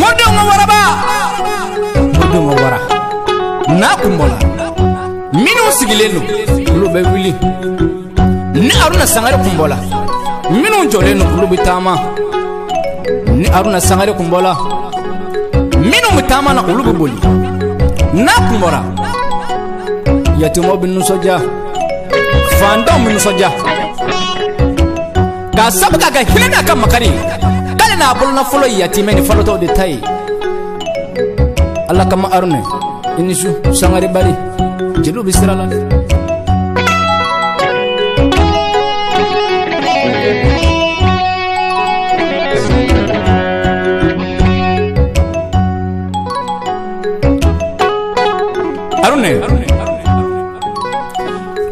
ŋodonŋo waraba ŋodonŋo wara n'a kunbɔla minnu sigilen don olu bɛ wuli ni aruna sangare kunbɔla minnu jɔlen don olu bɛ taama ni aruna sangare kunbɔla minnu bɛ taama na olu bɛ boli n'a kunbɔra yatimɛw bɛ nisɔndiya fantanw bɛ nisɔndiya k'a sabu ka kɛ hinɛ n'a ka makari k'ale n'a bolonafolo ye yatimɛ ni falotɔw de ta ye ala kama arune i ni su sangare bari jeliw bɛ sira la dɛ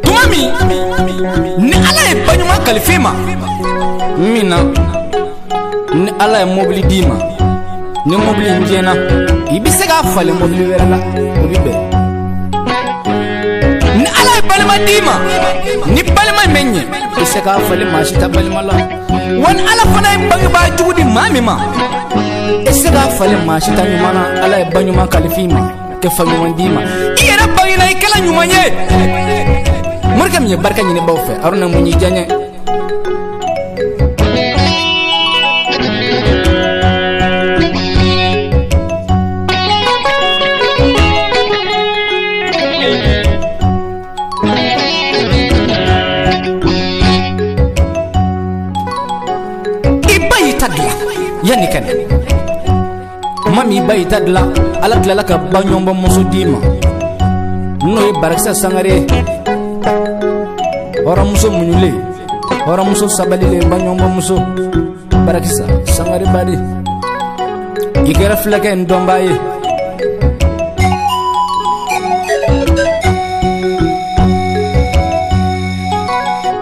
tuma min ni ala ye baɲuman kalife ma min na ni ala ye mobili d'i ma ni mobili in tiɲɛna i bɛ se k'a falen mobili wɛrɛ la o bɛ bɛn ni ala ye balima d'i ma ni balima in bɛ ɲɛ i bɛ se k'a falen maa si ta balima la wa ni ala fana ye bangebaa jugu di maa min ma i tɛ se k'a falen maa si ta ɲuman na ala ye baɲuman kalife i ma tɛ fa ɲuman d'i ma i yɛrɛ bangena i kɛla ɲuman ye morikɛ min ye barika ɲini baw fɛ aruna mun y'i diyaɲɛ yanni ka na kuma min ba i ta dilan ala tilala ka baɲɔgɔnbɔ muso d'i ma n'o ye barakisɛ sangare ye hɔrɔnmuso muɲulen hɔrɔnmuso sabalilen baɲɔgɔnbɔ muso barakisa sangare badi i kɛra filɛkɛ n dɔnbaa ye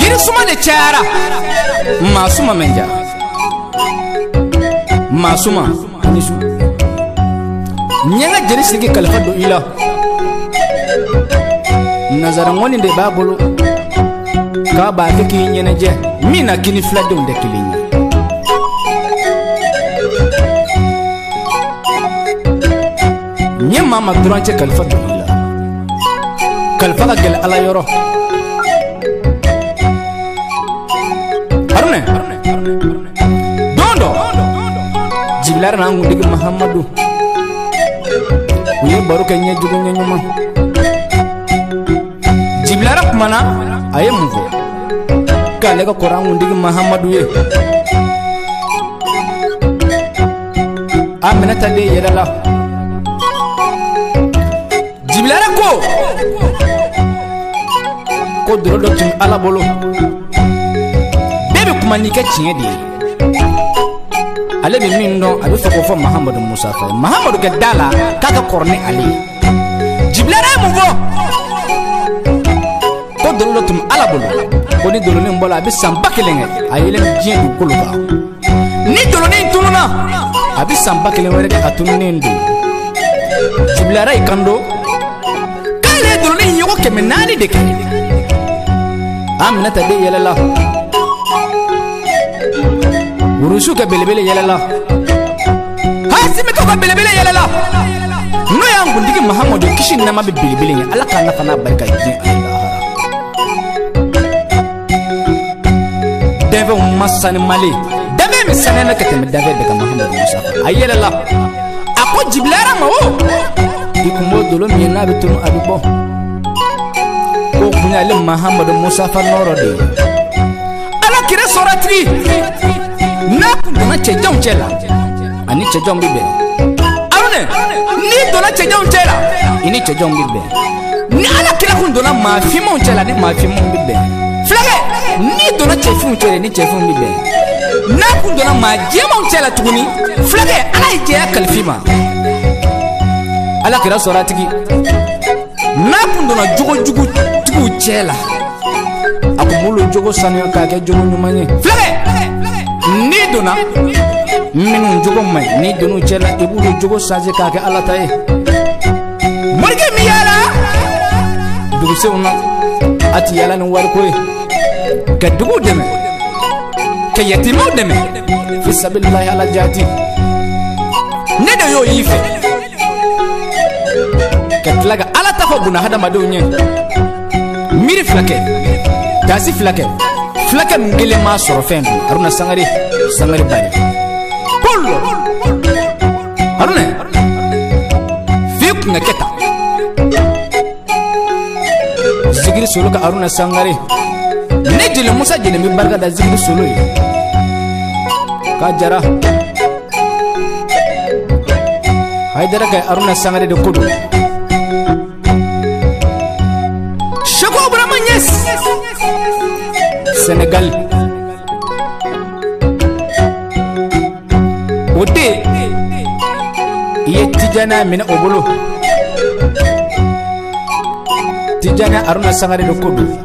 yirisuma de cayara maa suma mɛ ja maa suma ani su n ye n ka jeli sigi kalifa don i la nansarankɔni de b'a bolo k'a b'a kɛ k'i ɲɛnajɛ min na k'i ni filadenw tɛ kelen ye n ye maa ma durancɛ kalifa don i la kalifa ka gɛlɛ ala yɔrɔ harunɛ don dɔ jibilari n'an kundigi mahamadu u ye baro kɛ ɲɛ jugu ɲɛ ɲuman jibilara kumana a ye mun fɔ k'ale ka kɔrɔ an kundigi mahamadu ye a minɛ ta den yɛrɛ la jibilara ko ko doro dɔ tun ala bolo bɛɛ bɛ kuma n'i kɛ tiɲɛ de ye ale bɛ min dɔn a bɛ fɛ k'o fɔ mahamadu musa fɛ mahamadu kɛ da la k'a ka kɔrɔ ni ale ye jibilara ye mun fɔ ko doro dɔ tun ala bolo ko ni dolonin bɔra a bɛ san ba kelen kɛ a yelen diɲɛ dugukolo kan ni dolonin tununa a bɛ san ba kelen wɛrɛ kɛ a tununen don jubilara i kan don k'ale ye dolonin ɲɔgɔn kɛmɛ naani de kɛ aminata den yɛlɛla wurusu kɛ belebele yɛlɛla hasimito ka belebele yɛlɛla n'o y'an kuntigi mahamadu kisi nama bɛ belebele ye ala k'a nafa n'a barika diɲɛ dɛfɛw ma sani mali dɛfɛ min sɛnɛ na ka tɛmɛ dɛfɛ bɛɛ kan mahamadu musa a yɛlɛla a ko jibilayara ma o i kun b'o dolo min ye n'a bɛ tunu a bɛ bɔ ko kun y'ale mahamadu musa fa nɔrɔ de ye ala kira sɔrɔtigi n'a kun donna cɛjanw cɛ la ani cɛjɔn bɛ bɛn arune n'i donna cɛjɔnw cɛ la i ni cɛjɔnw bɛ bɛn ni ala kira kun donna maa finmanw cɛ la ni maa finmanw bɛ bɛn fulakɛ n'i donna cɛfinw cɛ la ni cɛfinw bɛ bɛn n'a kun donna maa jɛmanw cɛ la tuguni fulakɛ ala ye jɛya kalifi ma ala kira sɔrɔ a tigi n'a kun donna jogo jugu tigiw cɛ la a kun b'olu jogo sanuya k'a kɛ jogo ɲuman ye filɛkɛ n'i donna minnu jogo man ɲi n'i donn'u cɛ la i b'olu jogo saje k'a kɛ ala ta ye morikɛ min yala dugusenw na a ti yala ni wariko ye ka duguw dɛmɛ ka yatimaw dɛmɛ fisabililahi ala jaati ne de y'o y'i fɛ ka tila ka ala ta fɔ buna hadamadenw ɲɛ miiri fila kɛ gasi fila kɛ fulakɛ min kelen m'a sɔrɔ fɛn dun haruna sangare sangare bari paul haruna fi kun ka kɛ tan zikiri solo ka haruna sangare ne jeli musa jeli bɛ barika da zikiri solo ye k'a jara hayidara kɛ aruna sangare de ko don seko burama ɲɛs senegal o de i ye tijana minɛ o bolo tijana aruna sangare de ko don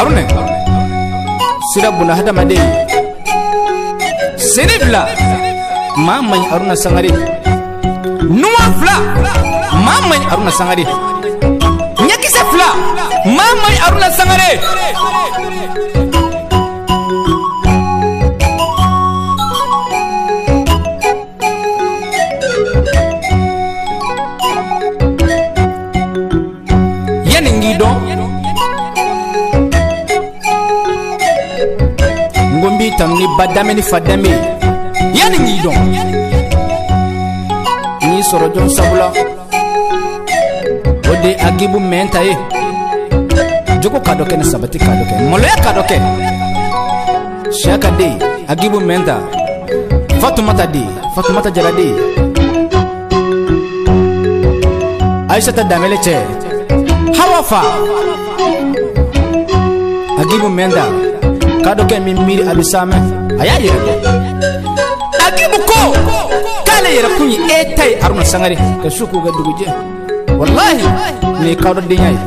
aruna sira buna hadamaden sene fila maa man ɲi aruna sangare numan fila maa man ɲi aruna sangare ɲɛkisɛ fila maa man ɲi aruna sangare yanni dɔn n ko n b'i tanu ni ba danbe ni fa danbe ye yanni n k'i dɔn n y'i sɔrɔ jɔn sabula o de agibu mɛn ta ye jogo ka dɔ kɛ ni sabati ka dɔ kɛ maloya ka dɔ kɛ siya ka den agibu mɛn ta fatumata den fatumata jara den ayisata danbele cɛ hawa fa agibu mɛnda k'a dɔ kɛ min miiri a bɛ sa mɛ a y'a yɛrɛ dɔn agibu ko k'ale yɛrɛ kun ye e ta ye aruna sangare ka su k'u kɛ dugujɛ walahi nin ye kadɔ denya ye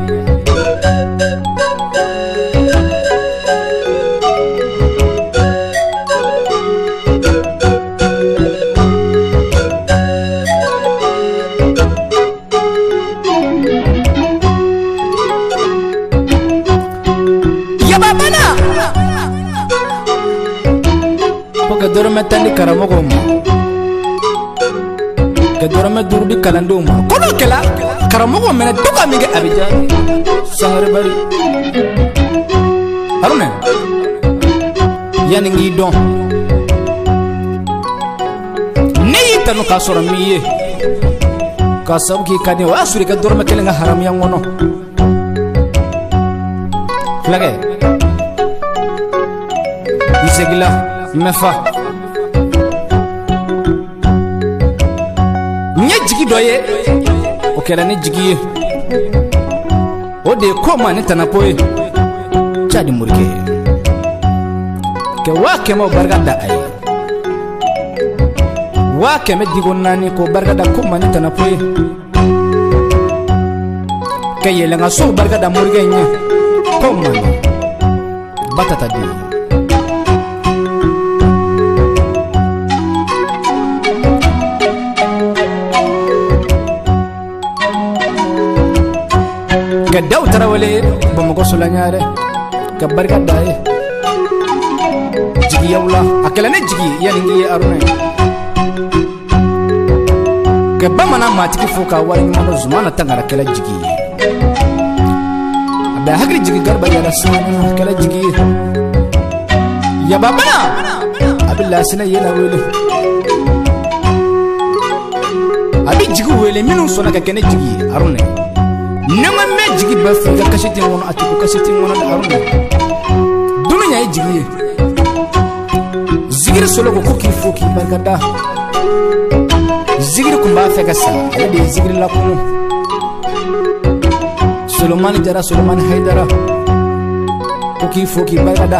dɔrɔmɛ tan di karamɔgɔw ma ka dɔrɔmɛ duuru di kalandenw ma ko n'o kɛla karamɔgɔ mɛnɛ to ka min kɛ a bɛ diya sangaribari haruna yanni k'i dɔn ne y'i tanu k'a sɔrɔ min ye k'a sabu k'i ka di o y'a sɔrɔ i ka dɔrɔmɛ kelen ka haramuya kɔnɔ fulakɛ n segila n bɛ fa n ye jigi dɔ ye o kɛra ne jigi ye o de ye ko ma ni tanako ye cadi morikɛ kɛ waa kɛmɛw barika da a ye waa kɛmɛ diko naani ko barika da ko ma ni tanako ye ka yɛlɛnka sow barika da morikɛ ɲɛ ko ma batata de ye ka daw tarawele bamakɔ solanya dɛ ka barika da ye jigiyaw la a kɛlɛ ne jigi yanni k'i ye aruna ye ka bamanan matigi fo k'a wari ɲuman dɔ zumana tangara kɛlɛ jigi ye a bɛ hakili jigi gariba yɛrɛ sumana kɛlɛ jigi ye yababana a bɛ lasinɛ yela wele a bɛ jigi wele minnu sɔnna ka kɛ ne jigi ye aruna ye ne ma mɛ jigi bɛɛ fo i ka kasɛti in kɔnɔ a tugu kasɛti in kɔnɔ ni aruna ye dumuni ɲa ye jigi ye zigiri solo ko ko k'i fo k'i barika da zigiri kun b'a fɛ ka sa ale de ye zigiri lakunu solomani jara solomani hayidara ko k'i fo k'i barika da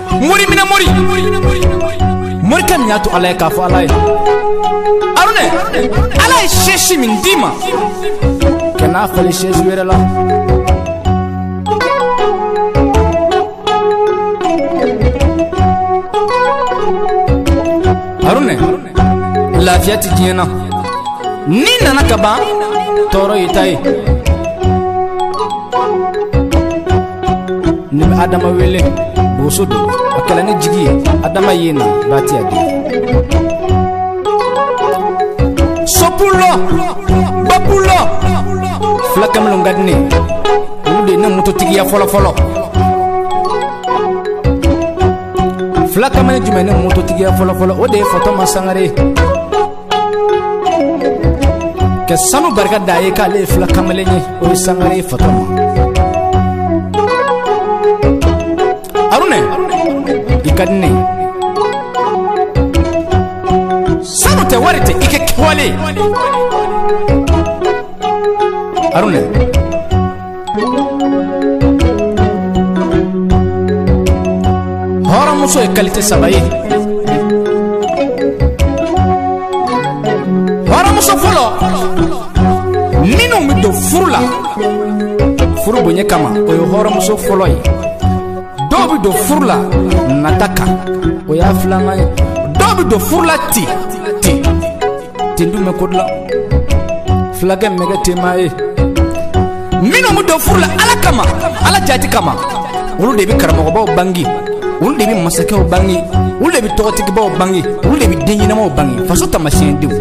mori minɛ mori mori ka nin y'a to ala ye k'a fɔ ala ye arunɛ ala ye sɛsi min d'i ma kɛ n'a falen sɛsi wɛrɛ la lafiya tɛ diɲɛ na n'i nana ka ban tɔɔrɔ y'i ta ye ne bɛ adama wele boso don a kɛlɛ ni jigi ye adama ye na ba tiya di sopulo bapulo fila kɛmɛlenw ka di ne olu de ye ne mototigiya fɔlɔfɔlɔ fila kamalen jumɛn ni mototigiya fɔlɔfɔlɔ o de ye fatɔma sangare ye ka sanu barika da ye k'ale ye fila kamalen ye o ye sangare ye fatɔma arunɛ i ka di ne ye sanu tɛ wari tɛ i kɛ kɛwale arunɛ hɔrɔnmuso ye kalite saba ye hɔrɔnmuso fɔlɔ minnu bɛ don furu la furu bonya kama o ye hɔrɔnmuso fɔlɔ ye dɔw bɛ don furu la nata kan o y'a filanan ye dɔw bɛ don furu la ten ten ten dume kodla fulakɛ mɛgɛ tema ye minnu bɛ don furu la ala kama ala jati kama olu de bɛ karamɔgɔbaw bange olu de bɛ masakɛw bange olu de bɛ tɔgɔtigibaw bange olu de bɛ den ɲɛnamaw bange faso tamasiyɛn denw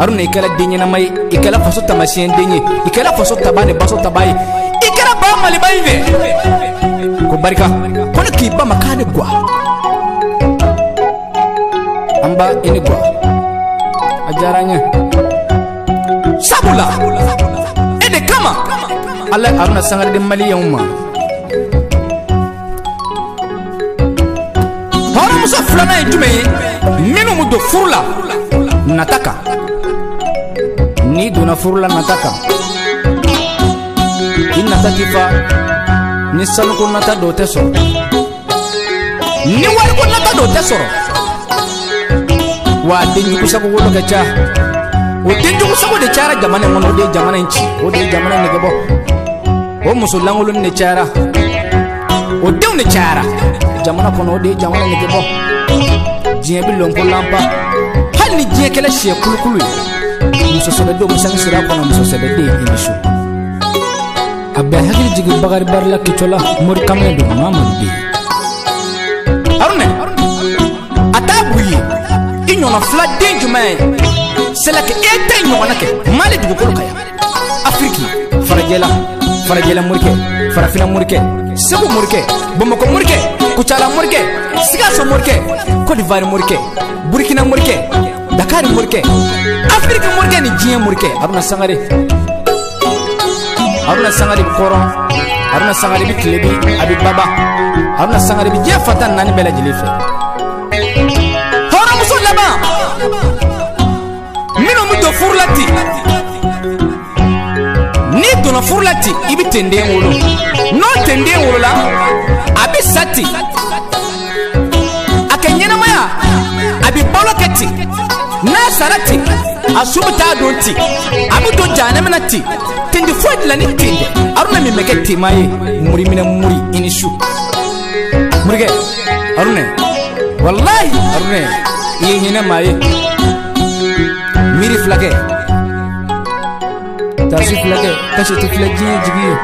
aruna i kɛra den ɲɛnama ye i kɛra faso tamasiyɛn den ye i kɛra faso taba ni baso taba ye i kɛra ba maliba in fɛ ko barika ko ne k'i ba ma k'a ni gwa an b'a ini kuwa a diyara n ye sabula e de kama ala aruna sangariden maliyɛnw ma hɔrɔnmuso filanan ye jumɛn ye minnu bɛ don furu la nata kan n'i donna furu la nata kan i nata t'i fa ni sanuko nata dɔw tɛ sɔrɔ ni wari ko nata don tɛ sɔrɔ wa denjugu sago wolo ka ca o denjugu sago de cayara jamana in kɔnɔ o de ye jamana in ci o de ye jamana in negebɔ o muso lankoloni de cayara o denw de cayara jamana kɔnɔ o de ye jamana in negebɔ diɲɛ bi lɔnko lanba hali ni diɲɛ kɛlɛ siɲɛ kulukulu ye muso sɛbɛdenw bɛ sange sira kɔnɔ muso sɛbɛden i ni so a bɛ hakili jigin bakari barila kicola mori kamalen don maa man di haruna a t'a bu ye i ɲɔgɔnna fila den jumɛn ye sela ka e ta in ɲɔgɔnna kɛ mali dugukolo ka yan afiriki farajɛla farajɛla morikɛ farafina morikɛ segu morikɛ bamakɔ morikɛ kucala morikɛ sikaso morikɛ kodivari morikɛ burkina morikɛ dakari morikɛ afiriki morikɛ ni diɲɛ morikɛ a bɛna sangare a bɛna sangare kɔrɔn a bɛna sangare bi tile bi a bɛ baba a bɛna sangare bi diɲɛ fata naani bɛɛ lajɛlen fɛ hɔrɔnmuso laban minnu bɛ don furu la ten n'i donna furu la ten i bɛ tenden wolo n'o tenden wolola a bɛ sa ten a ka ɲɛnamaya a bɛ balo kɛ ten n'a sara ten a su bɛ taa don ten a bɛ don jahanɛmɛ na ten tende foyi dilan ni ten tɛ aruna min bɛ kɛ tema ye muri minɛ muri i ni su morikɛ aruna walayi aruna i ye hinɛ maa ye miiri filakɛ taasi filakɛ kasɛti filɛ diɲɛ jigi ye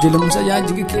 Jelimusa y'a jigi kɛ